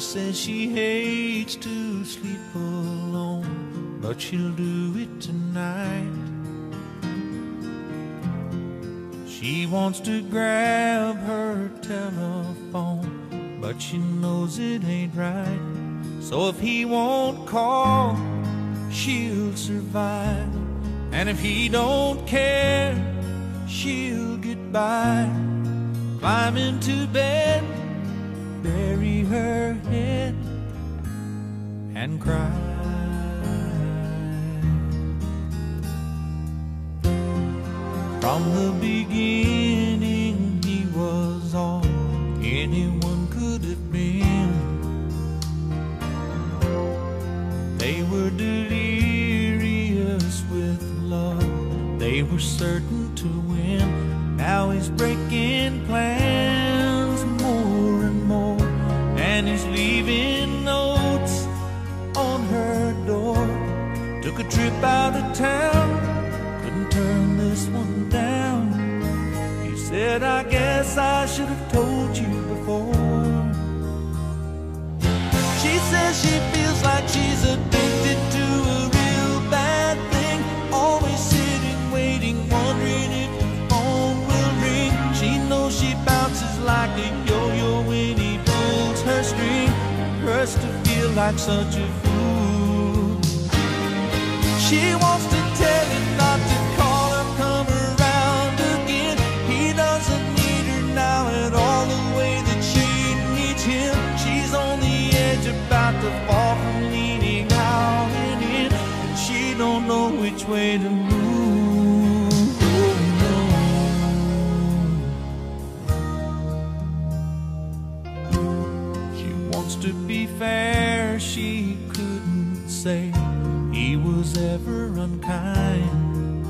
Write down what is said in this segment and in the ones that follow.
says she hates to sleep alone, but she'll do it tonight. She wants to grab her telephone, but she knows it ain't right. So if he won't call, she'll survive. And if he don't care, she'll get by. Climb into bed, her head, and cry. From the beginning, he was all anyone could have been. They were delirious with love, they were certain to win. Now he's breaking plans trip out of town, couldn't turn this one down. He said, I guess I should have told you before. She says she feels like she's addicted to a real bad thing. Always sitting, waiting, wondering if the phone will ring. She knows she bounces like a yo-yo when he pulls her string. Hurts to feel like such a fool. She wants to tell him not to call her, come around again. He doesn't need her now at all the way that she needs him. She's on the edge, about to fall from leaning out and in, and she don't know which way to move. She wants to be fair, she couldn't say he was ever unkind.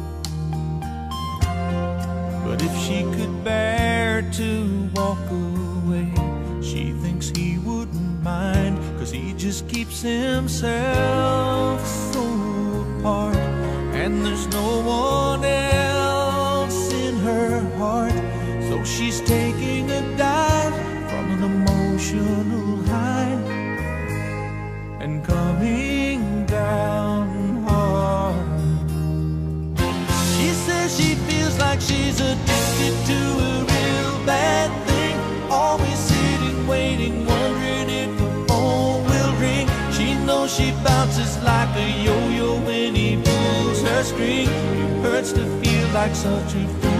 But if she could bear to walk away, she thinks he wouldn't mind. Cause he just keeps himself so It hurts to feel like such a fool.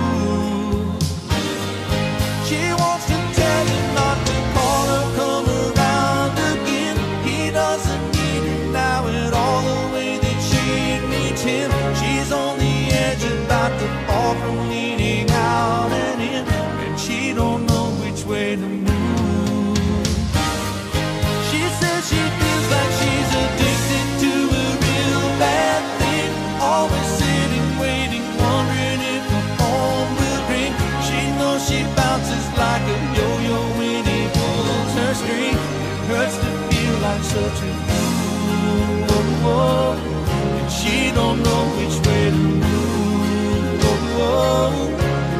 Oh, oh. And she don't know which way to move.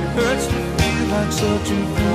It hurts to feel like such a fool.